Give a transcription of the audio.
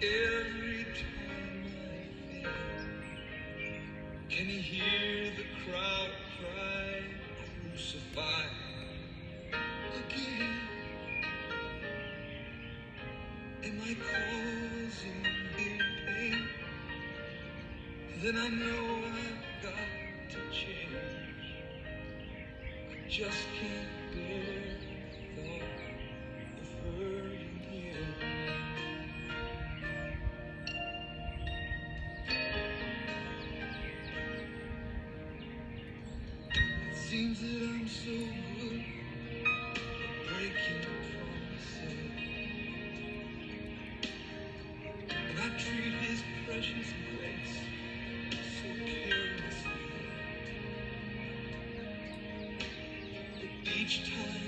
Every time I fail, can you hear the crowd cry, crucify again? Am I causing him pain? Then I know I've got to change. I just can't bear the thought of hurting seems that I'm so good breaking promises. And I treat his precious grace so carelessly. But each time